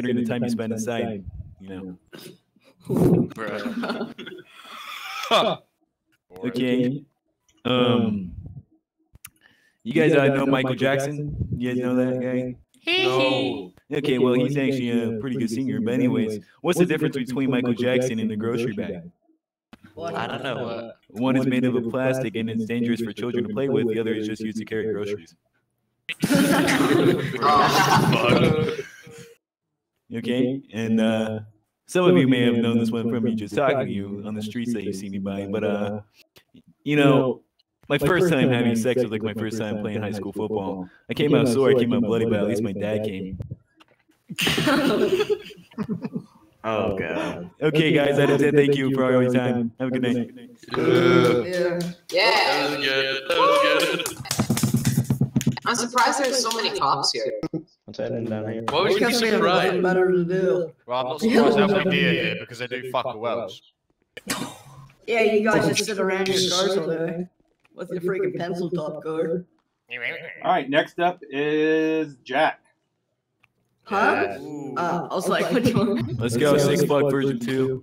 considering the time you spend inside, you know. Bruh. Okay. Um, you guys uh, know Michael Jackson? You guys know that guy? No. Okay, well, he's actually a pretty good singer. But anyways, what's the difference between Michael Jackson and the grocery bag? I don't know. Uh, One is made of a plastic and it's dangerous for children to play with. The other is just used to carry groceries. Okay, and uh, some of you may have known this one from me just talking to you on the streets that you see me by. But uh, you know, my first time having sex was like my first time playing high school football. I came out sore, I came out bloody, but at least my dad came. Oh god. Okay, guys, that's it. Thank you for all your time. Have a good night. Yeah. Yeah. That was good. That was good. I'm surprised there's so many cops here. What's happening down here? Why would you be Because we have nothing surprised? better to do. Well, I'm not surprised they have idea here because they do fuck all else. Yeah, you guys just sit around in your cars all day with your freaking pencil top guard. All right, next up is Jack. Huh? Uh, I was like, which one? Let's go. Six Flag version two.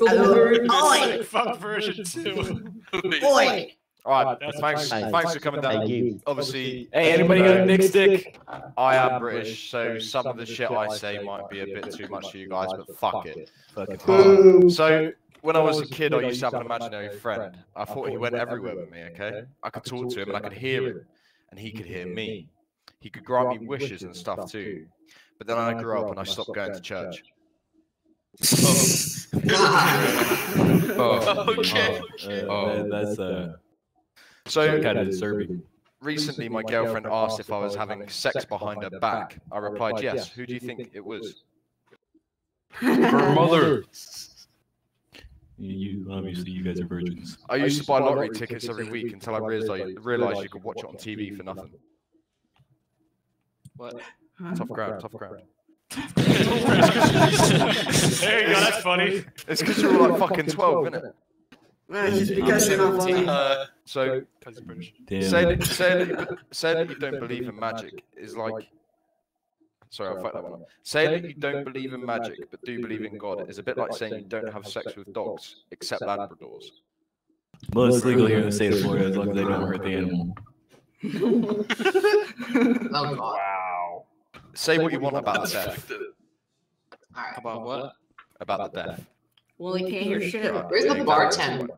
Oi! Fuck version two. Oi! All right, thanks, Hey. thanks for coming down. you. Obviously, Hey, anybody got a Nick stick? I am British, so some of the shit I say might be a bit too much for you guys, but fuck it. Fuck it. Boo. So, when I was a kid, I used to have an imaginary friend. I thought he went everywhere with me, okay? I could talk to him and I could hear him, and he could hear me. He could grant me wishes and stuff too. But then I grew up and I stopped going to church. Oh, okay. Uh, that- that's uh, So, kind of disturbing. recently my girlfriend asked if I was having sex behind her back. I replied, yes. Who do you think it was? Her mother. You obviously you guys are virgins. I used to buy lottery tickets every week until I realized, realized you could watch it on TV for nothing. What? Tough ground, tough ground. There you go. That's funny. It's because you're all like fucking 12, isn't it? No, it's just because you're not. Uh, So, Because you're British. Damn. say that, you, say that you don't believe in magic is like. Sorry, I'll fuck that one up. Say that you don't believe in magic but do believe in God is a bit like saying you don't have sex with dogs except Labradors. Well, it's legal here in the state of Florida as long as they don't hurt the animal. Oh god. Wow. Say what you want about the death. Alright. about what? About the death. Well, he can't hear shit. Where's the bartender?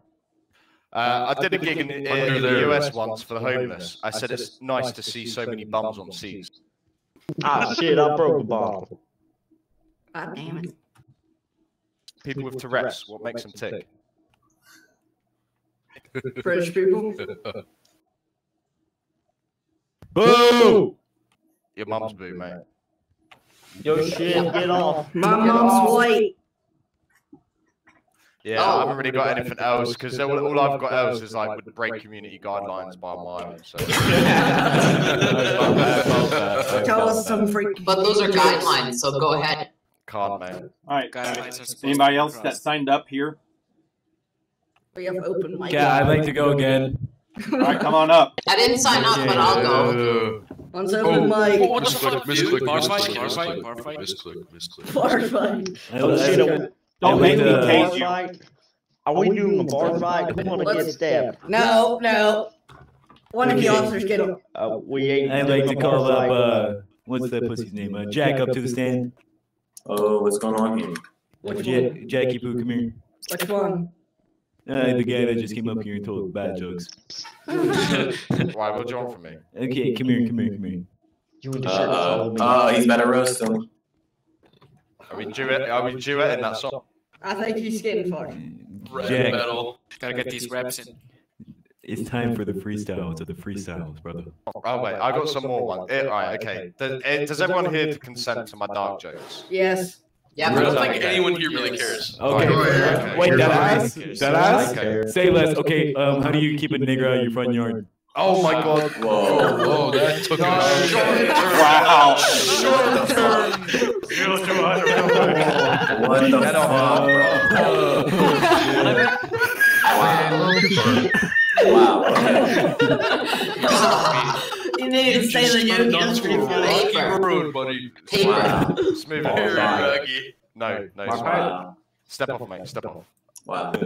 Uh, I did a gig in, in, in the. US once for the homeless. I said it's nice to see so many bums on seats. Ah shit, I broke a bottle. God damn it. People with Tourette's, what makes them tick? British people. Boo! Your mum's boo, mate. Yo shit, get off. My mom's white. Yeah, I oh, haven't really got anything else because all, all I've got else is like would break community guidelines by a mile. So Tell us some freaking. But those are guidelines, so go ahead. can't, man. All right. Guidelines are supposed to Anybody else that signed up here? We have open mic. Yeah, I'd like to go again. All right, come on up. I didn't sign up, but I'll go. Once open mic. Oh, what the fuck, dude? Bar fight, bar fight, bar fight. Bar fight. I, shit, I, are- Don't make me to- tase bar you. fight? Are we doing a bar fight? Who wanna get stabbed? No, no. One of the officers get him. Uh, we ain't. I'd like to doing a bar call up uh, what's that pussy's name? Uh, Jack up to the stand. Oh, what's going on here? Which Ja- one? Jackie Poo, come here. Which one? Uh, the guy that just came up here and told bad jokes. Why? What you want from me? Okay, come here, come here, come here. You and the shirt Uh, follow oh, he's about to roast him. Are we duet? Are we duetting that song? I think he's getting fucked. Rap Jack, metal. Gotta get these reps in. it's time for the freestyles of the freestyles, brother. Oh wait, I got some more ones. Eh, right, okay. Does, does everyone here consent to my dark jokes? Yes. Yeah. I don't Really? think anyone here really cares. Okay, Okay. wait, that ass, that ass. Say less. Okay, um, how do you keep a nigger out of your front yard? Oh my god. Whoa. Whoa, that took a Wow. Short term. Zero to 100. What the Get off fuck, bro? Wow. He's You need to say the joke. That's pretty funny. Paper. road, buddy. Paper. Wow. Smooth Oh, it. Very God. raggy. No, no. Wow. Smooth. Wow. Step off, mate. Step off. Wow. All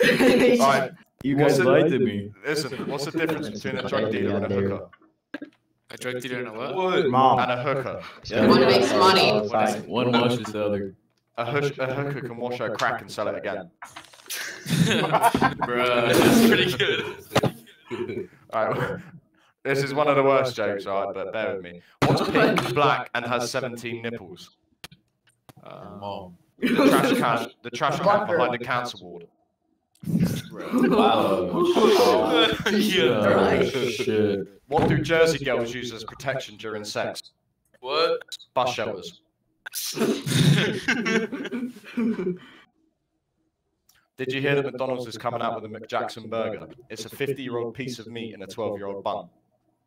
right. You guys it- lied to me. Listen, what's the difference between a drug dealer and a hooker? A drug dealer and a what? What? Mom. And a hooker. One makes money. One washes the other. A, hush, a hooker can wash her crack and sell it again. Bruh, that's pretty good. All right. This is one of the worst jokes, all right, but bear with me. What's pink, black, and has 17 nipples? Mom. The trash can, the trash can behind the cancer ward. Wow. yeah. Oh, shit. What do Jersey girls use as protection during sex? What? Bus shelters. Did you hear that McDonald's is coming out with a McJackson burger? It's a 50 year old piece of meat in a 12 year old bun.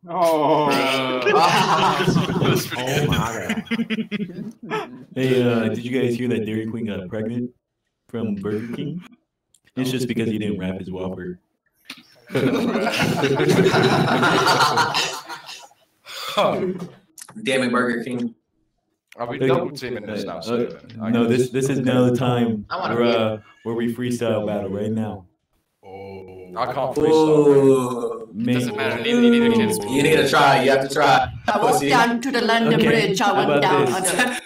Oh. That's pretty good. Hey, uh, did you guys hear that Dairy Queen got pregnant from Burger King? It's just because he didn't wrap his Whopper. Damn it, Burger King. Are we Hey, double teaming this now? Uh, Stephen? I no, guess. this this is now the time where uh, where we freestyle battle right now. Oh. I can't freestyle. Ooh. Man, Doesn't matter. Neither, neither can speak. You need to try. You have to try. I walked down to the London Okay, Bridge. I went down.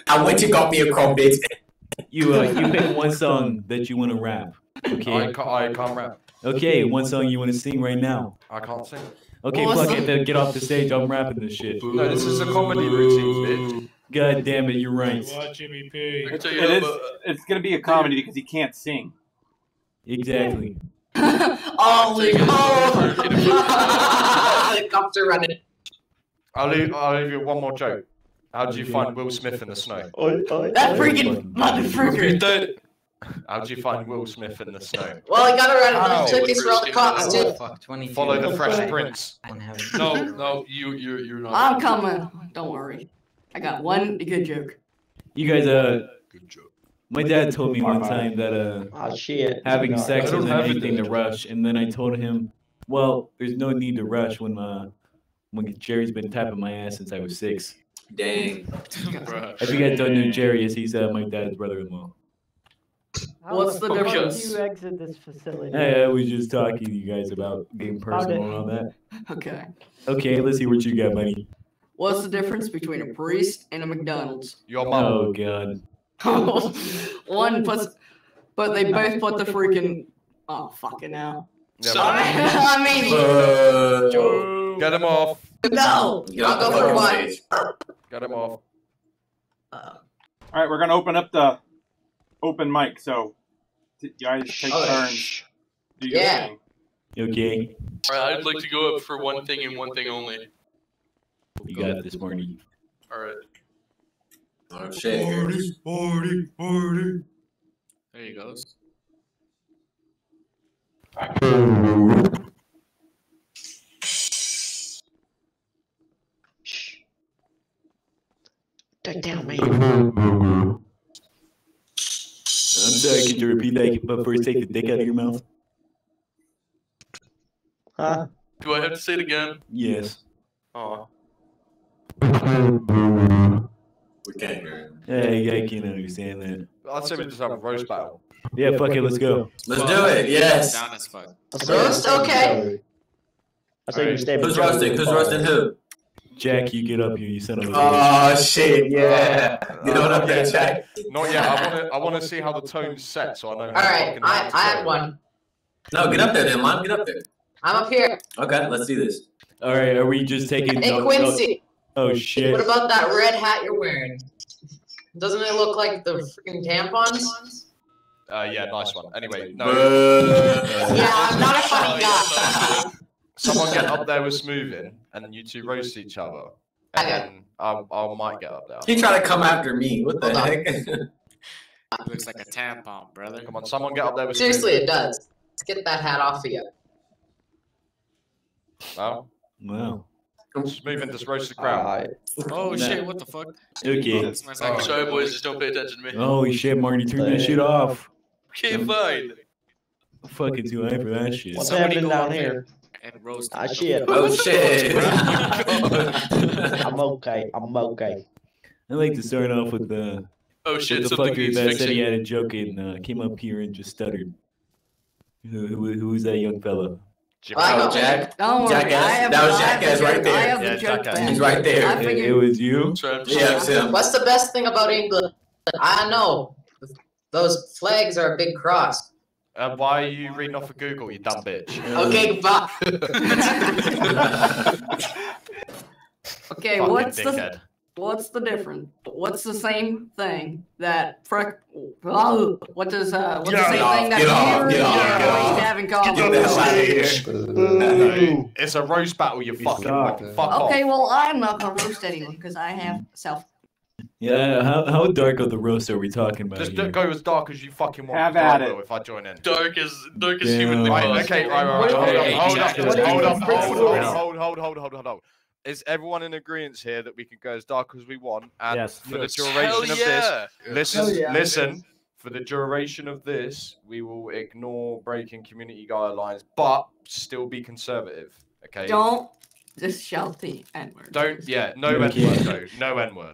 I went to got me a crumpet. You uh, you pick one song that you want to rap. Oh, I Okay. can't, I can't rap. Okay, one song you want to sing right now. I can't sing. Okay, What fuck song? it. Then get off the stage. I'm rapping this shit. No, this is a comedy routine, bitch. God damn it, you're right. Watch Jimmy P. It is. It's gonna be a comedy because he can't sing. Exactly. Holy oh. Helicopter running. I'll leave, I'll leave you one more joke. How do you find Will Smith in the snow? Oi, oi, That oi. freaking motherfucker. How did you find Will Smith in the snow? Well, I got to run Ow. little tickets for the cops too. Fuck, 22. Follow the Fresh Prince. I don't have it. No, no, you, you're, you're not. I'm coming. Don't worry. I got one good joke. You guys, uh, Good joke. my dad told me one time that uh, Oh shit. having sex I don't isn't have anything to rush, and then I told him, well, there's no need to rush when my when Jerry's been tapping my ass since I was six. Dang. Bruh. If you guys don't know Jerry, is he's uh, my dad's brother-in-law. What's the Focus. difference? you exit this facility? Hey, I was just talking to you guys about being personal and all that. Okay. Okay, let's see what you got, buddy. What's the difference between a priest and a McDonald's? Your mum. Oh god. one puts, but they both put the freaking. Oh fucking hell! Yeah, I mean, Uh, Get him off. no. get off I'll go for one. Get him off. Uh, All right, we're gonna open up the open mic. So t- you guys take Oh, turns. Do your Yeah. thing. Okay, Alright, I'd like to go up for one thing and one thing only. you got it this, Marty. Alright. Oh shit. party, party. There you go. Shh. Take down, man. I'm sorry, could you repeat that? But first, take the dick out of your mouth. Huh? Do I have to say it again? Yes. Aw. We can't hear him. Hey, I can't understand that. I'd say we just have a roast battle. Yeah, fuck it, let's go. Let's do it. Yes. Down as fuck. Roast, okay. I say you stay Who's roasting? Who's roasting who? Jack, you get up here, you son of a. Oh shit. Yeah. You know what I'm Jack? Not yet. I want to. I want to see how the tone's set, so I know. All How right, I, I go. had one. No, get up there, then, man. Get up there. I'm up here. Okay, let's see this. All right, are we just taking? Hey, no- no- Quincy, Oh shit. what about that red hat you're wearing? Doesn't it look like the freaking tampons? Uh, yeah, nice one. Anyway, no. Yeah, I'm not a funny guy. Someone get up there with smoothing, and you two roast each other, and Okay. then I, I might get up there. He tried to come after me. What the Hold on. heck? Looks like a tampon, brother. Come on, someone get up there with Seriously, smoothing. it does. Let's get that hat off of you. No, Wow. smoothing just roast the crowd. Alright. Oh shit, what the fuck? Okay. That's my second Sorry, boys, just don't pay attention to me. Holy shit, Marty, turn that shit off. Okay, fine. I'm fucking too high for that shit. What's Somebody happening down up here? And roast. Ah, him. shit. Oh shit. I'm okay. I'm okay. I'd like to start off with the Oh with shit, the fucker needs that said he had a joke and uh, came up here and just stuttered. Who, who, who was that young fella? Jim- I Oh, know. Jack. Don't worry, Jackass. I have, That was I have the Jackass right joke- there. I have Yeah, the joke Jackass. He's right there. I It, it was you. Yeah, him. What's the best thing about England? I know. Those flags are a big cross. Uh, why are you reading off of Google, you dumb bitch? Okay, bye. Okay, Fucking what's the what's the difference? What's the same thing that frick? Oh, what does uh? What's the same off, thing that get off, Peter get and off, get Joey off. have in Get common? the hell out. No, it's a roast battle, you fucking suck. fuck Okay, off. well I'm not gonna roast anyone because I have self. Yeah, how, how dark of the roast are we talking about? Just here? go as dark as you fucking want. Have at it. If I join in. Dark as dark as Damn. humanly Right, Right, possible. okay, right, right, right. Hey, Hold up, hold what up, hold up, hold Hold up, hold, hold, hold, hold, hold, hold. Is everyone in agreement here that we can go as dark as we want? And Yes. for Yes. the duration Hell of this, listen, yeah. listen. For the duration of this, we will ignore breaking community guidelines, but still be conservative. Okay. Don't just shout the N word. Don't. Yeah. No N word. though. No N word.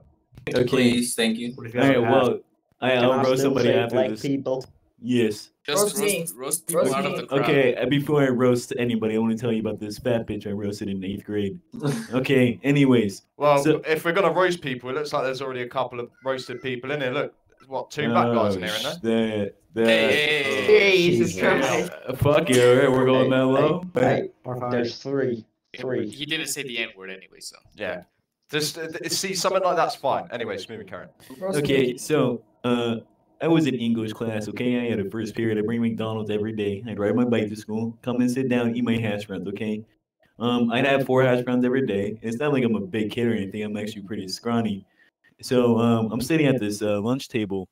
Please, thank you. All right, well, I, I'll I roast somebody after black this. people? Yes. Just Roast me. roast, roast people Roast out of the crowd. Okay, uh, before I roast anybody, I want to tell you about this fat bitch I roasted in eighth grade. Okay, anyways. Well, So- if we're gonna roast people, it looks like there's already a couple of roasted people in here. Look, what two black guys in here, isn't there? That, that, Hey, hey, hey, Jesus Christ. Uh, fuck you, alright, we're going that low. Hey, there's three. Three. He didn't say the N word anyway, so. Yeah. Just uh, see something like that's fine. Anyway, smooth Karen. Okay, so uh, I was in English class. Okay, I had a first period. I bring McDonald's every day. I'd ride my bike to school, come and sit down, eat my hash browns. Okay, um, I'd have four hash browns every day. It's not like I'm a big kid or anything. I'm actually pretty scrawny. So um, I'm sitting at this uh, lunch table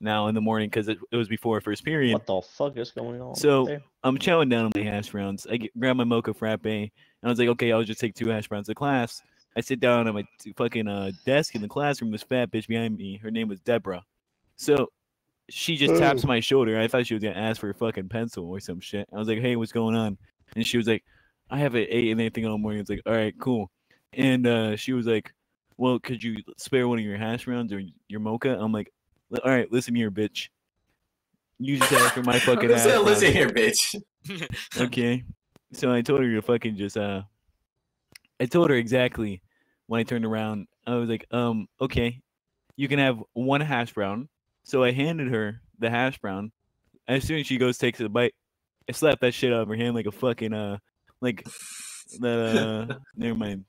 now in the morning because it, it was before first period. What the fuck is going on? So there? I'm chowing down on my hash browns. I get, grab my mocha frappe, and I was like, okay, I'll just take two hash browns to class. I sit down at my t- fucking uh, desk in the classroom. This fat bitch behind me, her name was Deborah. So she just taps my shoulder. I thought she was gonna ask for a fucking pencil or some shit. I was like, hey, what's going on? And she was like, I haven't ate anything all morning. It's like, all right, cool. And uh, she was like, well, could you spare one of your hash browns or your mocha? I'm like, all right, listen here, bitch. You just asked for my fucking hash Listen, listen here, bitch. okay. So I told her to fucking just uh I told her exactly when I turned around. I was like, um, okay, you can have one hash brown. So I handed her the hash brown. As soon as she goes takes a bite, I slapped that shit out of her hand like a fucking uh like the never mind.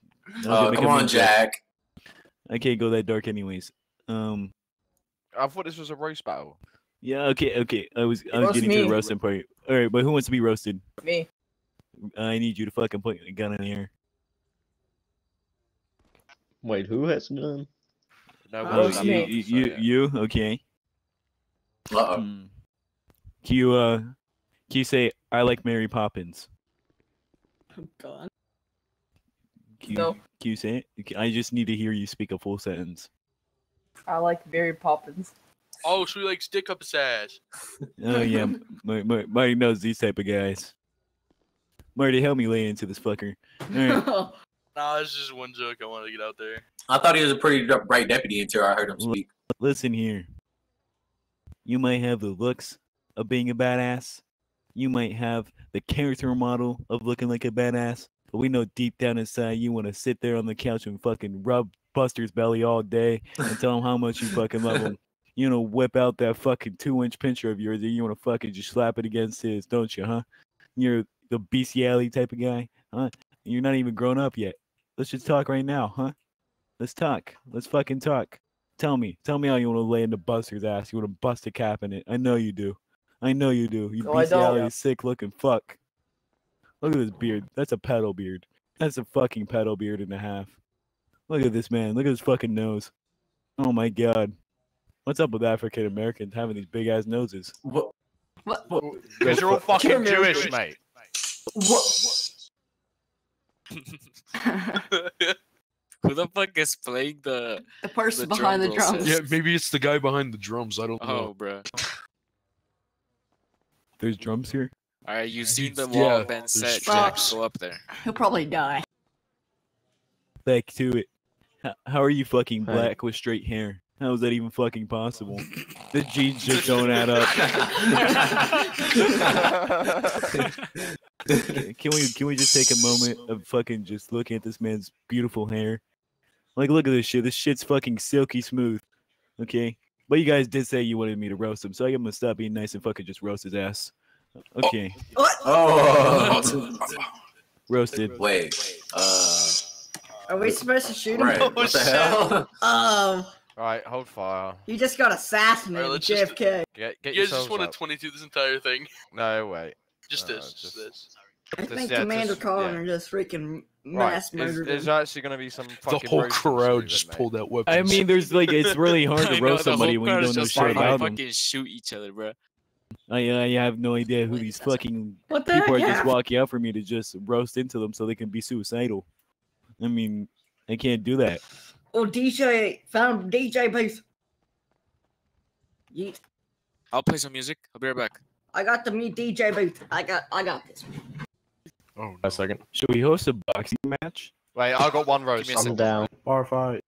I Oh, come on, mean joke. Jack. I can't go that dark anyways. Um I thought this was a roast battle. yeah, okay, okay. I was I was Roast getting to me. the roasting part. Alright, but who wants to be roasted? Me. I need you to fucking put a gun in the air. Wait, who has done? No, Uh, Oh, one's you, done me. that, you, so, you, yeah. you, okay. Uh oh. Hmm. Can you, uh, can you say, I like Mary Poppins? God. Can you, No. Can you say it? I just need to hear you speak a full sentence. I like Mary Poppins. Oh, so he likes dick up his ass. Oh, yeah. Mar- Mar- Marty knows these type of guys. Marty, help me lay into this fucker. Alright. Nah, it's just one joke I wanted to get out there. I thought he was a pretty bright deputy until I heard him speak. Listen here. You might have the looks of being a badass. You might have the character model of looking like a badass. But we know deep down inside you want to sit there on the couch and fucking rub Buster's belly all day and tell him how much you fucking love him. You know, whip out that fucking two inch pincher of yours and you want to fucking just slap it against his, don't you, huh? You're the bestiality type of guy, huh? You're not even grown up yet. Let's just talk right now, huh? Let's talk. Let's fucking talk. Tell me. Tell me how you want to lay into Buster's ass. You want to bust a cap in it. I know you do. I know you do. You No, I don't. bestiality sick looking fuck. Look at this beard. That's a pedal beard. That's a fucking pedal beard and a half. Look at this man. Look at his fucking nose. Oh my god. What's up with African Americans having these big ass noses? What? What? Because you're all fucking You're Jewish, Jewish. mate. Who the fuck is playing the? the person The behind the drum roll drums. says- Yeah, maybe it's the guy behind the drums. I don't Oh, know. bro. There's drums here. Alright, you've seen the Yeah, wall been there's set. tracks. Jack, go up there. He'll probably die. Back to it. H- How are you fucking Hey. black with straight hair? How is that even fucking possible? The jeans just don't add up. can we can we just take a moment of fucking just looking at this man's beautiful hair? Like, look at this shit. This shit's fucking silky smooth. Okay, but you guys did say you wanted me to roast him, so I'm gonna stop being nice and fucking just roast his ass. Okay, Oh. roasted. Wait. Uh. Are we supposed to shoot him? Right. Oh, What the shit. hell? Um, right, hold fire. you just got assassinated, Alright, let's just- JFK. Get get You guys just yourselves want to 22 this entire thing. No wait. Just Uh, this. Just just- this. I Just- think yeah, Commander just- Connor yeah. just freaking mass Is, murdered is him. actually going to be some fucking. The whole crowd just mate. pulled out weapons. I mean, there's like it's really hard to know, roast somebody when you crowd don't know just shit fucking about them. fucking shoot each other, bro. I I have no idea who these fucking What the people are just walking out for me to just roast into them so they can be suicidal. I mean, I can't do that. Oh, DJ found DJ booth. Yeet. I'll play some music. I'll be right back. I got the meet DJ booth. I got, I got this. Oh, A second. Should we host a boxing match? Wait, I got one roast. me a I'm down. bar fight.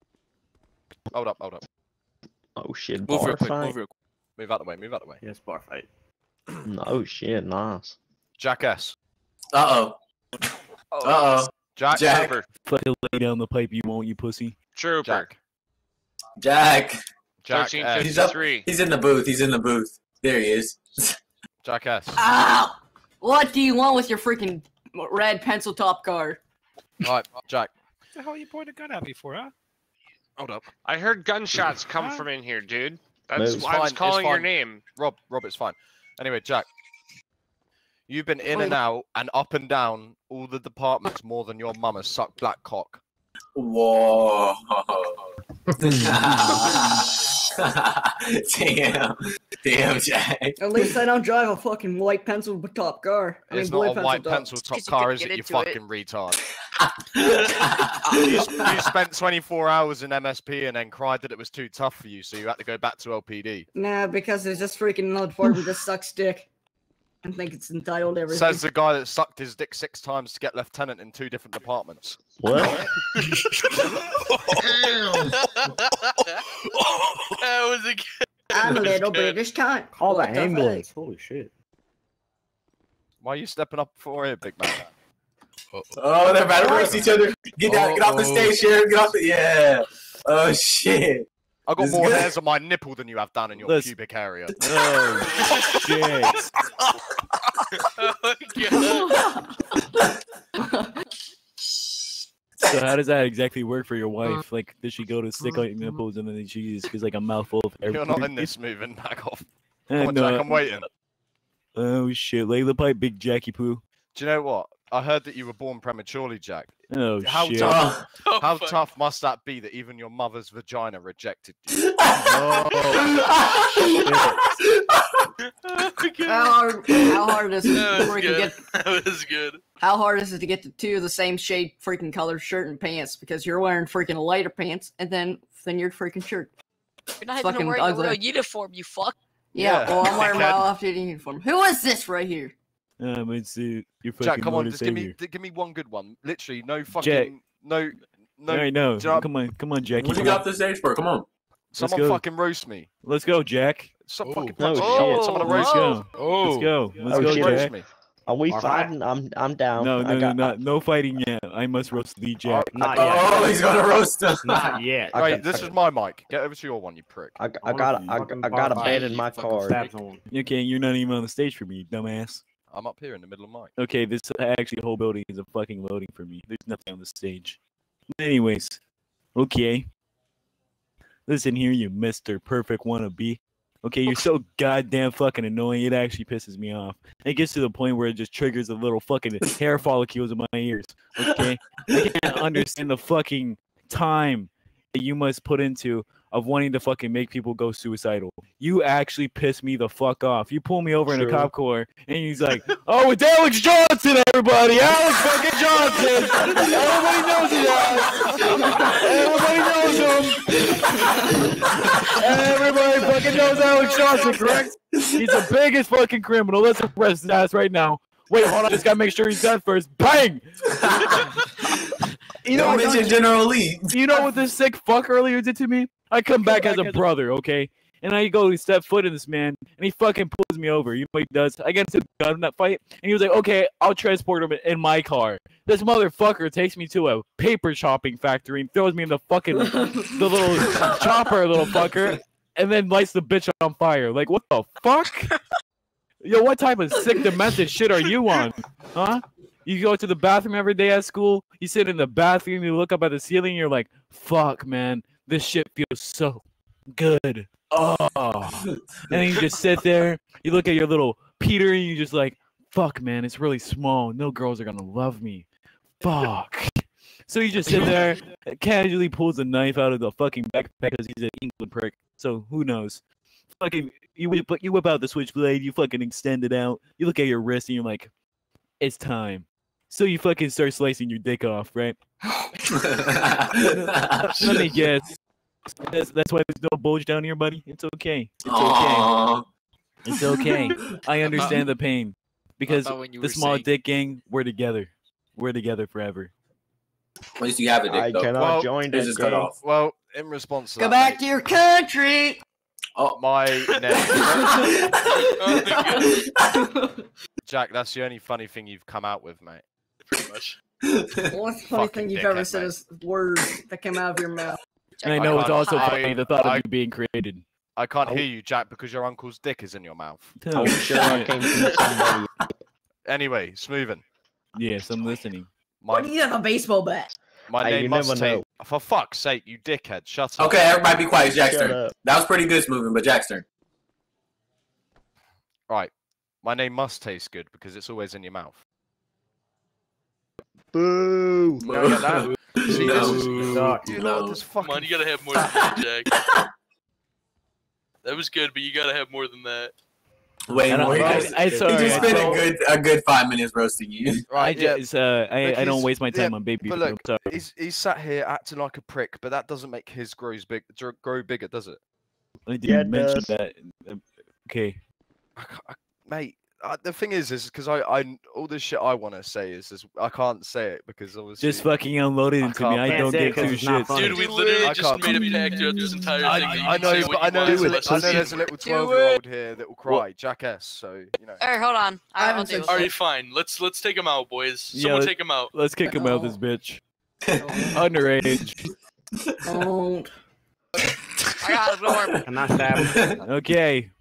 Hold up, hold up. Oh shit, Move bar real quick. fight. Move real quick. Move out the way. Move out the way. Yes, bar fight. No shit, nice. Jackass. Uh oh. Uh oh. Jack. Jack. Trooper. Fucking lay down the pipe, you won't, you pussy. Trooper. Jack. Jack. Jack. S. He's up. He's in the booth. He's in the booth. There he is. Jackass. Ow! What do you want with your freaking red pencil top car? Right, Jack. What the hell are you pointing a gun at me for, huh? Hold up. I heard gunshots come from in here, dude. That's Move. why I was Fine, it's calling your fine. name. Rob. Rob, it's fine. Anyway, Jack. You've been in and out and up and down all the departments more than your mama sucked black cock. Whoa. Damn. Damn, Jack. At least I don't drive a fucking white pencil top car. I mean, It's blue not a white top. pencil top Because car, is it, you into it. fucking retard? You, you spent 24 hours in MSP and then cried that it was too tough for you, so you had to go back to LPD. Nah, because there's just freaking another department that sucks dick. I think it's entitled to everything. Says the guy that sucked his dick six times to get lieutenant in two different departments. What? that was a good. I'm a that was little good. British cunt. Oh, Call the What ambulance. Holy shit. Why are you stepping up for here, big man? Oh, they're about to roast each other. Get out. Get off the stage, Sheriff. Get off the. Yeah. Oh shit. I got This more hairs on my nipple than you have down in your Let's- pubic area. Oh shit! Oh. So how does that exactly work for your wife? Mm. Like, does she go to stick out your mm-hmm. nipples and then she just gives like a mouthful of hair? You're not in this moving. Back off. Come on, no. Jack, I'm waiting. Oh shit! Lay the pipe, big Jackie Poo. Do you know what? I heard that you were born prematurely, Jack. Oh How shit! tough? Oh. How fuck. tough must that be that even your mother's vagina rejected you? Oh, How hard, how hard is it That before was you can good. get? That was good. How hard is it to get the two of the same shade freaking color shirt and pants? Because you're wearing freaking lighter pants and then then your freaking shirt. You're not Fucking even wearing a real uniform, you fuck. Yeah, Yeah, well, I'm wearing my off-duty uniform. Who is this right here? Um, it's uh, your fucking Jack, come on, motor just give me, give me one good one. Literally, no fucking, no, no. All right, no, do you know- come on, come on, Jack. What you got this off the stage for? Come on. Someone fucking roast me. Let's go, Jack. Stop Oh. fucking No punching shit. me. Someone to Let's roast me. go. Oh. Let's go. Let's Oh, go, shit. Jack. me. Are we Bar fighting? I'm I'm down. No, I no, no, got, not no fighting yet. I must roast the Jack. Not Oh, he's gonna roast us. Not yet. I Right, got- this I is my mic. Get over to your one, you prick. I, got- I got a, I, got- I got a Fucking bed in my car. Stab someone. Okay, you're not even on the stage for me, dumbass. I'm up here in the middle of mic. Okay, this actually whole building is a fucking loading for me. There's nothing on the stage. Anyways, okay. Listen here, you Mister Perfect wannabe. Okay, you're so goddamn fucking annoying. It actually pisses me off. It gets to the point where it just triggers the little fucking hair follicles in my ears. Okay, I can't understand the fucking time that you must put into of wanting to fucking make people go suicidal. You actually piss me the fuck off. You pull me over in a cop car and he's like, "Oh, it's Alex Johnson, everybody! Alex fucking Johnson! Everybody knows it, Alex! Everybody knows him! Everybody fucking knows Alex Johnson, correct? He's the biggest fucking criminal. Let's arrest his ass right now. Wait, hold on. Just gotta make sure he's dead first. Bang! you know Don't what? mention General Lee. You know what this sick fuck earlier did to me? I come back as a brother, okay? And I go to step foot in this man, and he fucking pulls me over. You know what he does? I get into a gun in that fight, and he was like, "Okay, I'll transport him in my car." This motherfucker takes me to a paper chopping factory and throws me in the fucking the little chopper, little fucker, and then lights the bitch on fire. Like, what the fuck? Yo, what type of sick demented shit are you on? Huh? You go to the bathroom every day at school, you sit in the bathroom, you look up at the ceiling, you're like, fuck, man, this shit feels so good. Oh. And then you just sit there, you look at your little Peter, and you just like, fuck, man, it's really small. No girls are gonna love me. Fuck. So you just sit there, casually pulls a knife out of the fucking backpack because he's an England prick. So who knows? Fucking, you whip, you whip out the switchblade, you fucking extend it out. You look at your wrist and you're like, it's time. So you fucking start slicing your dick off, right? Let me guess. That's, that's why there's no bulge down here, buddy. It's okay. It's okay. It's okay. I understand the pain because about when you the small saying- dick gang, we're together. We're together forever. At least you have a dick, I though. cannot Well, join It's that cut off. Well, in response to Go that, back mate, to your country. Oh, my name, Oh, Jack. That's the only funny thing you've come out with, mate. Pretty much. What's the funny Fucking thing you've ever said is words that came out of your mouth? And I I know it's can't- also I- funny the thought of you being created. I can't oh. hear you, Jack, because your uncle's dick is in your mouth. Oh, I'm sure I came from somebody. Anyway, smoothing. Yes, I'm listening. My, What do you have a baseball bat? my Hey, name you must never take. know. For fuck's sake, you dickhead! Shut up. Okay, everybody be quiet. Jack's Shut turn. That was pretty good smoothing, but Jack's turn. Right. My name must taste good because it's always in your mouth. Boo! No, yeah, that- See, this is, No. you No. know, this Come fucking on, you gotta have more than that, Jack. That was good, but you gotta have more than that. Way I don't- more. He I- just, I- he just spent a good a good five minutes roasting you. I right. Yeah, just, uh, I, I don't waste my yeah, time on baby. but look, sorry. he's he's sat here acting like a prick, but that doesn't make his grows big grow bigger, does it? I didn't Yeah, it mention does. that. Okay. I I- mate, uh, the thing is, is because I, I all this shit I want to say is, is I can't say it because obviously Just fucking unload it into me. I don't it get 'cause two it's shits. Dude, we I literally just can't- made a pact throughout this entire I, thing. that you I know, say but I know, want there's a, I know there's a little twelve year old here that will cry, jackass. So you know. Hey, hold on. I I haven't will do. it. All right, fine. Let's let's take him out, boys. Yeah, Someone let- take him out. Let's kick him out, this bitch. Underage. Don't. I got a door. Can I stab him? Okay.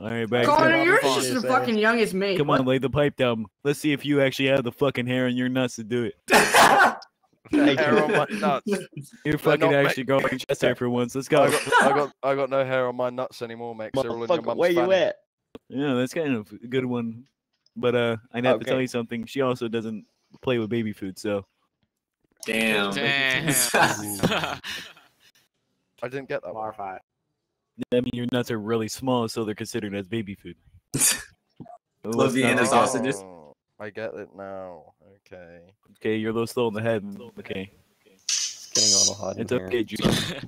All right, back Connor, to you're just as fucking young as me. Come on, lay the pipe down. Let's see if you actually have the fucking hair in your nuts to do it. Hey, hair on my nuts. You're fucking not ma- actually growing chest hair for once. Let's go. I got, I got, I got no hair on my nuts anymore, mate. 'cause they're all in your mum's where you at? Yeah, that's kind of a good one. But uh, I'd have to tell you something. She also doesn't play with baby food, so Damn. Damn. I didn't get that. One. Glorified. I mean your nuts are really small, so they're considered as baby food. Well, Love let's the not Vienna make sauce. that- sausages. Oh, I get it now. Okay. Okay, you're a little slow in the head. Okay, It's Getting all hot it's here. okay, Juice.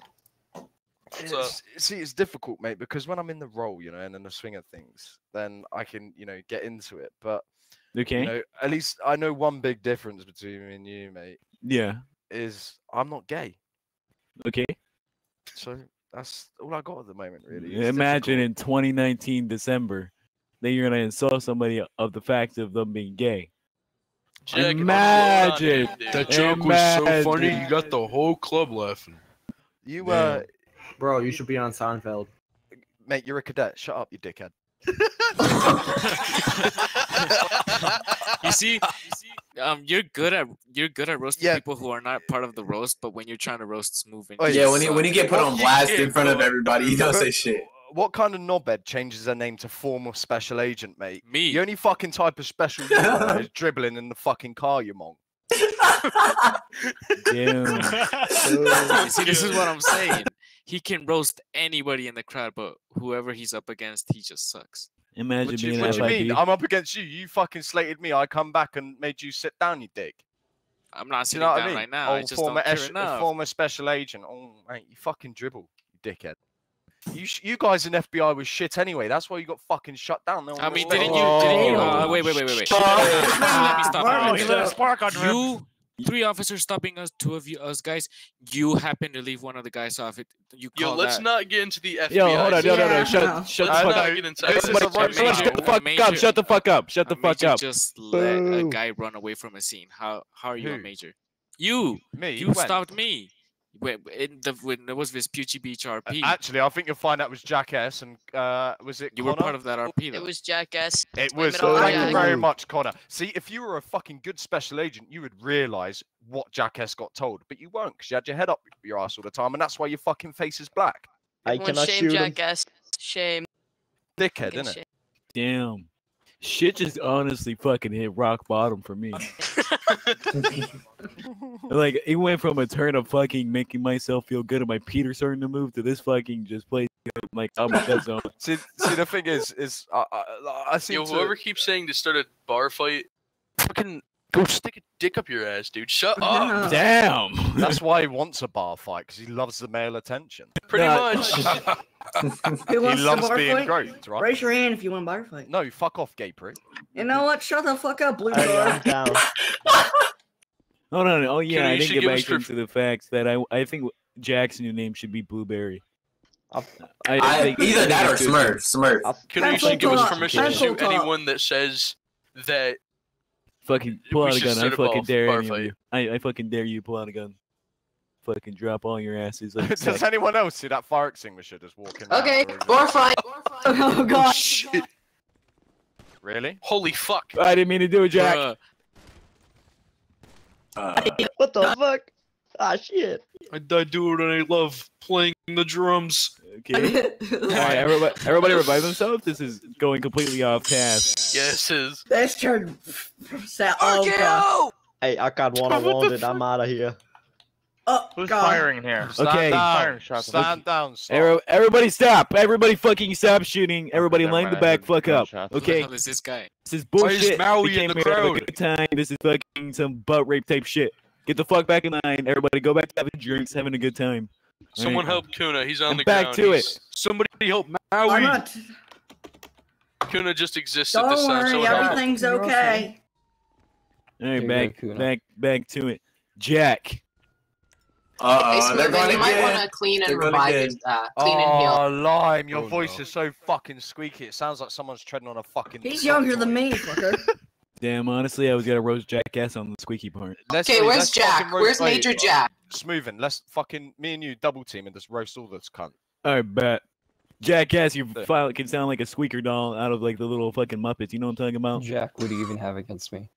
It's, see, it's difficult, mate, because when I'm in the role, you know, and in the swing of things, then I can, you know, get into it. But Okay. you know, at least I know one big difference between me and you, mate, Yeah. is I'm not gay. Okay. So that's all I got at the moment, really. It's Imagine difficult. in 2019 December, that you're gonna insult somebody of the fact of them being gay. Jack, what's going on Imagine. here. That joke was so funny, you got the whole club laughing. you, Damn. uh, Bro, you should be on Seinfeld. mate, you're a cadet. Shut up, you dickhead. you see, you see, um, you're good at you're good at roasting Yeah. people who are not part of the roast, but when you're trying to roast smooth, and Oh, Yeah, when you when you get put on You blast in front of everybody, you don't say shit. What kind of knobhead changes their name to former special agent, mate? me. The only fucking type of special you know is dribbling in the fucking car, you monk. Damn. See, this is what I'm saying. He can roast anybody in the crowd, but whoever he's up against, he just sucks. Imagine What, you, being what do you mean? I'm up against you. You fucking slated me. I come back and made you sit down, you dick. I'm not sitting you know down I mean? right now. Oh, I just former, don't care esh- former special agent. Oh, mate, you fucking dribble, you dickhead. You sh- you guys in FBI was shit anyway. That's why you got fucking shut down. No I mean, respected didn't you? Didn't you? Uh, wait, wait, wait, wait, wait. Shut up. Let me stop. Wow, you you right lit a there. spark under. You, three officers stopping us, two of you, us guys. You happen to leave one of the guys off. It. You Yo, let's that. not get into the FBI. Yo, hold on, no, no, no, Yeah. shut, shut Let's fuck not up. get into This is a Everybody, rugby everybody shut the fuck Major- up. Shut the fuck up. Shut the A fuck major up. Just let a guy run away from a scene. How how are you a major? You. Me? You When? stopped me. When in the when there was Vespucci Beach RP. Actually, I think you'll find that was Jackass and uh, was it? you were part of that RP It though. was Jackass. It was. it on Thank you very much, Connor. See, if you were a fucking good special agent, you would realise what Jackass got told, but you weren't because you had your head up your ass all the time, and that's why your fucking face is black. Hey, Everyone can I shame shoot him? Jackass. Shame. Dickhead, Fucking isn't it? Damn. Shit just honestly fucking hit rock bottom for me. like it went from a turn of fucking making myself feel good and my Peter starting to move to this fucking just play like I'm a dead zone. See, see, the thing is, is uh, uh, I, I, I seem Yo, to. whoever keeps saying to start a bar fight, fucking go stick a dick up your ass, dude. Shut up. Damn. That's why he wants a bar fight because he loves the male attention. Pretty Nah. much. Who He wants loves to bar being fight? groped, right? Raise your hand if you want a bar fight. No, fuck off, gay prick. You know what? Shut the fuck up, blue Hey, I'm card. down. Hold on. Oh, oh yeah, Kenny, I you didn't get give us back your- into the facts that I I think Jack's new name should be Blueberry. I'll- I, I, think- either that or think it's. Smurf. Smurf. Can you Pencil should give us talk. permission to Pencil shoot talk. anyone that says that Fucking pull We out a gun. I fucking dare bar any of fight. you. I, I fucking dare you pull out a gun. Fucking drop all your asses. Like Does sex. anyone else see that fire extinguisher just walking? around, Okay, or is it- bar fight. Oh god. shit. Really? Holy fuck. I didn't mean to do it, Jack. Bruh, Uh, What the fuck? Ah, shit. I, I do it and I love playing the drums. Okay. All right, everybody, everybody revive themselves. This is going completely off task. Yes, is. That's turned. Sa- oh god. Hey, I got one unwanted. I'm out of here. Oh Who's god. firing in here? Stand Okay. down. Firing. Stand down. Stop. Everybody stop! Everybody fucking stop shooting! Everybody Never line the back fuck up. gunshots. who the Okay, hell is this guy? this is Why is bullshit. Maui we in came the here to have a crowd? good time. This is fucking some butt rape type shit. Get the fuck back in line. Everybody go back to having drinks, having a good time. Someone help Kuna. He's on And the back ground. to it. Somebody help I'm Maui. not. Kuna just exists at this Don't time. worry, Someone help. everything's You're okay. All right, Here you back, go, Kuna. back, back to it. Jack. uh, Hey, they're Smurf, going you might want again. to clean They're and going revive again. his, uh, clean and heal. Oh, Lime, your Oh, voice no. is so fucking squeaky. It sounds like someone's treading on a fucking. He's sock younger than me, fucker. Damn, honestly, I was gonna roast Jackass on the squeaky part. Leslie, Okay, where's let's Jack? fucking roast- Where's wait, Major Jack? Smoothing. Let's fucking me and you double team and just roast all this cunt. All right, bet. Jackass, your There. file can sound like a squeaker doll out of like the little fucking Muppets. You know what I'm talking about? Jack, what do you even have against me?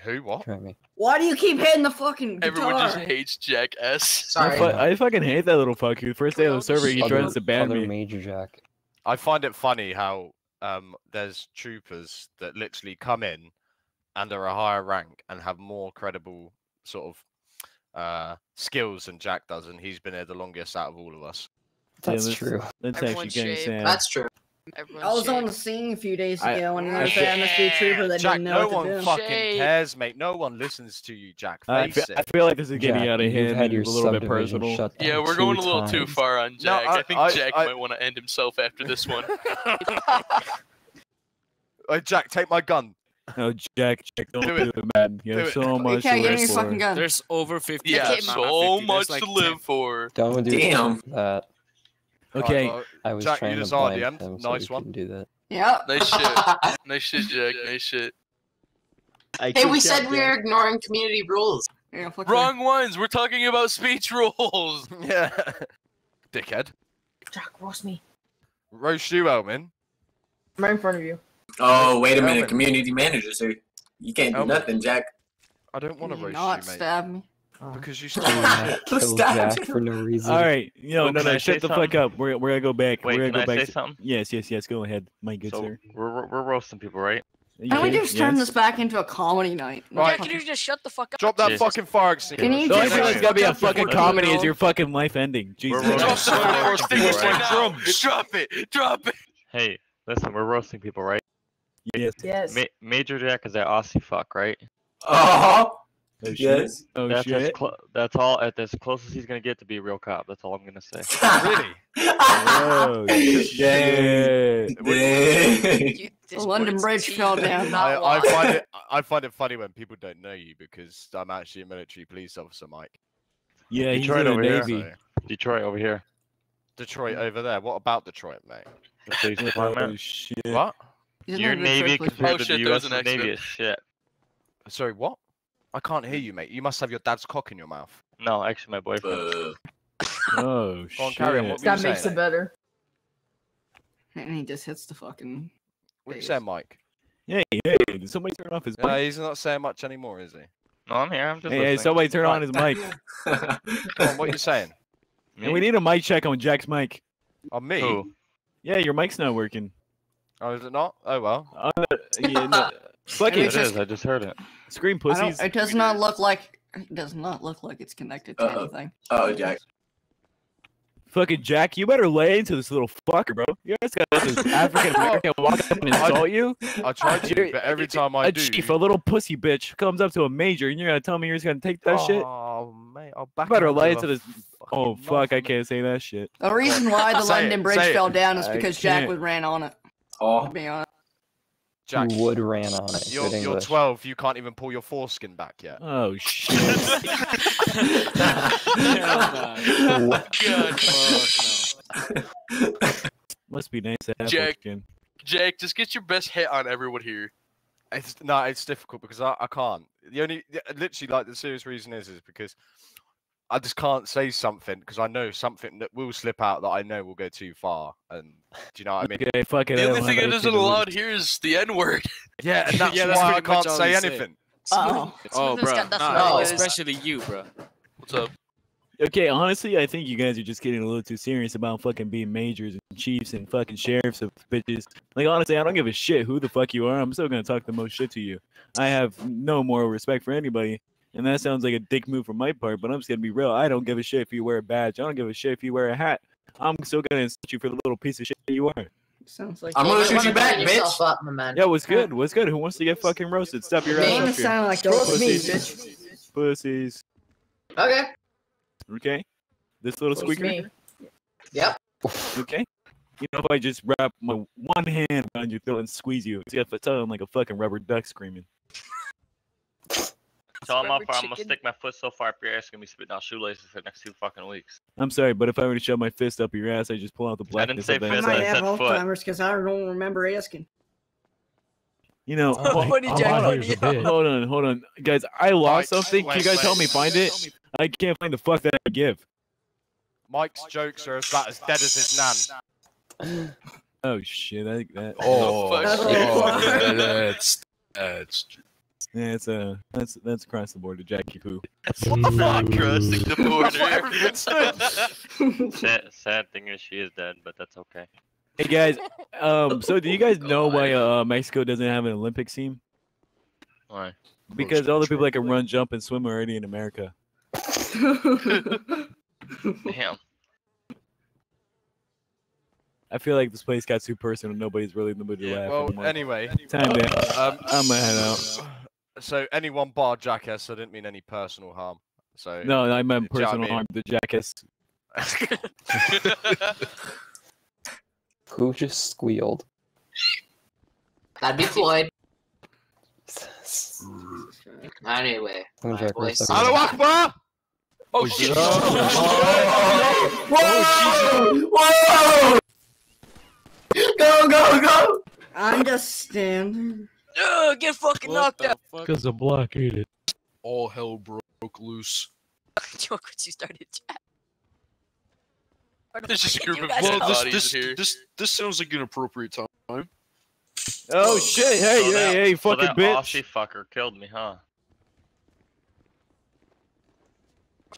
Who? What? Try me. Why do you keep hitting the fucking guitar? Everyone just hates Jackass. I, Sorry. fu- I fucking hate that little fucker. The first day on the server, he Other- threatens to ban other me. Major Jack. I find it funny how um there's troopers that literally come in and are a higher rank and have more credible sort of uh skills than Jack does, and he's been here the longest out of all of us. That's that's- true. That's Everyone actually kind of shave. sad. That's true. Everyone I was on the scene a few days I- ago, and I there's shit. an MSP trooper that Jack, didn't know no what one to do. fucking Shade. cares, mate. No one listens to you, Jack. I feel, it. I feel like this is getting Jack, out of you've hand had your a little bit personal. shut down Yeah, we're going a little too far on No, Jack. I- I, think I- Jack I- might want to end himself after this one. Hey, Jack, take my gun. No, Jack, Jack, don't Do do it. it, man. You Do have it. so You much can't to get live for. gun. There's over 50. yeah, so much to live for. Don't do Damn. that. Okay, Right, I was Jack, you trying to just blind RDM'd. them so Nice one. couldn't do that. Yeah. Nice shit. Nice shit, Jack. Nice shit. Hey, we said we Jack. were ignoring community rules. Yeah, fuck Wrong ones. We're talking about speech rules. yeah. Dickhead. Jack, roast me. Roast you, Elmin. I'm right in front of you. Oh, wait a minute. Elvin. Community manager's here. You can't do Elvin. nothing, Jack. I don't want to Can you roast not stab me. Because you Do stole my not shit. Jack for no reason. all right. No, Oh, no, can no. Shut the fuck up. We're, we're gonna go back. Wait, we're gonna I go say back. to- something? Yes, yes, yes. Go ahead, my good So sir. we're, we're we're roasting people, right? You Can we can- just turn yes. this back into a comedy night? Right. Jack, can you just shut the fuck up? Drop that Jesus. fucking fire extinguisher. Can you The only just thing shut that's the gotta be a fucking comedy is your fucking life ending. Jesus. We're Drop the fire extinguisher Right. now. Drop it. Drop it. Hey, listen, we're roasting people, right? Yes. Yes. Ma- Major Jack is that Aussie fuck, right? Uh huh. Oh shit. Yes. Oh that's shit. clo- that's all. At as close as he's gonna get to be a real cop. That's all I'm gonna say. really? Oh Dang. shit. Dang. The London Bridge fell down. I, I find it I find it funny when people don't know you because I'm actually a military police officer, Mike. Yeah, he's Detroit in over here. Navy. So, Detroit over here. Detroit over there. What about Detroit, mate? The police Oh department. shit. What? Your Navy compared Oh, to shit, the U.S. Navy is shit. Sorry, what? I can't hear you, mate. You must have your dad's cock in your mouth. No, actually, my boyfriend. Oh Go on, shit. carry on. What That makes saying? it better. And he just hits the fucking. What you face. saying, Mike? Hey, hey, did somebody turn off his No, mic? he's not saying much anymore, is he? No, I'm here. I'm just Hey, hey, somebody turn on his mic. Go on, what are you saying? And we need a mic check on Jack's mic. On me? Who? Yeah, your mic's not working. Oh, is it not? Oh well. Uh, yeah, no, fuck it. It it's just- is. I just heard it. Scream I pussies. it does not look like. It does not look like it's connected to Uh-oh. anything. oh, Jack. Fucking Jack, you better lay into this little fucker, bro. You guys got this African American walk up and insult you. I tried to, You're- but every time I a do, a chief, a little pussy bitch, comes up to a major, and you're gonna tell me you're just gonna take that shit? Oh, man, I'll You back better lay into this. Oh fuck, I can't say that shit. The reason why the London Bridge fell down is because Jack can't. was ran on it. Oh, To be honest. Jack, wood ran on it? you're, you're 12. You can't even pull your foreskin back yet. Oh shit. God, Must be nice to have Jack. fucking- Jack, just get your best hit on everyone here. It's no, it's difficult because I, I can't. The only, literally, like the serious reason is, is because I just can't say something because I know something that will slip out that I know will go too far. And do you know what I mean? Okay, fuck it. The only thing have that anything isn't allowed here is the N word. Yeah, and that's Yeah, that's why I can't say you say. anything. Oh. Oh, bro. got the especially you, bro. What's up? Okay, honestly, I think you guys are just getting a little too serious about fucking being majors and chiefs and fucking sheriffs of bitches. Like, honestly, I don't give a shit who the fuck you are. I'm still gonna talk the most shit to you. I have no moral respect for anybody, and that sounds like a dick move from my part. But I'm just gonna be real. I don't give a shit if you wear a badge. I don't give a shit if you wear a hat. I'm still gonna insult you for the little piece of shit that you are. Sounds like. I'm gonna You shoot you back, clean yourself bitch. up, my man. Yeah, what's good? What's good? Who wants to get fucking roasted? Step your ass Name up here. sound like roast me, Pussies. bitch. Pussies. Okay. Okay. This little Roast squeaker. me. Yep. Okay. You know, if I just wrap my one hand around your throat and squeeze you, see if I tell him like a fucking rubber duck screaming. Tell him Rubber up, or I'm gonna stick my foot so far up your ass, gonna be spitting out shoelaces for the next two fucking weeks. I'm sorry, but if I were to shove my fist up your ass, I just pull out the I didn't say of that. I fist, might I have said foot. Alzheimer's because I don't remember asking. You know, hold, What did hold Jack on, already know? hold on, hold on, guys. I lost Wait, something. Can you wait, guys help wait. me find it? I can't find the fuck that I give. Mike's jokes are about as dead as his nan. Oh shit! I think that. Oh, That's fuck. all. that's that's Yeah, it's uh, that's that's across the board to Jackie Poo. What the fuck? Crossing the border. everyone. Sad, sad thing is she is dead, but that's okay. Hey guys, um, so do you guys know why uh Mexico doesn't have an Olympic team? Why? Because all the people that can run, jump, and swim are already in America. Damn. I feel like this place got too personal. Nobody's really in the mood to laugh Well, anymore. anyway, Time to. um, I'm gonna head out. So anyone bar jackass, I didn't mean any personal harm. So No, I meant Do you know what I personal mean? harm. The jackass. Who just squealed? That'd be Floyd. Anyway. I'm my Jack voice- Russell. Allahu Akbar! Oh, oh, oh, oh shit! Whoa! Whoa! Go, go, go! I Understand. Ugh, get fucking What knocked out. fuck? because I'm blockaded. All hell broke loose. Joke when you started chat. Where the There's fuck just a group of guys Well, go? this this, here. this this sounds like an appropriate time. Oh shit! Hey, So hey, that- hey, so fucking that bitch! Aussie fucker killed me, huh?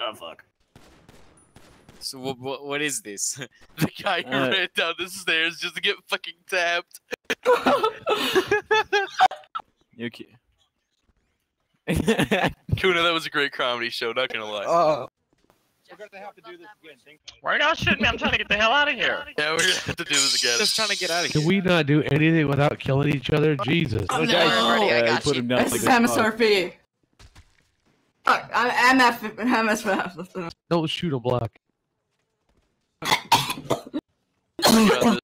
Oh fuck. So what, what, what is this? The guy who Uh, ran down the stairs just to get fucking tapped. You ki- Kuna, that was a great comedy show. Not gonna lie. Oh, We're gonna have to do this again. Why not shoot me? I'm trying to get the hell out of here. Yeah, we're gonna have to do this again. Just trying to get out of here. Can we not do anything without killing each other? Jesus. Oh, no. Yeah, he put him down This like is. MSRP. Fuck, I'm MF, MSF. Don't shoot a block. みんな。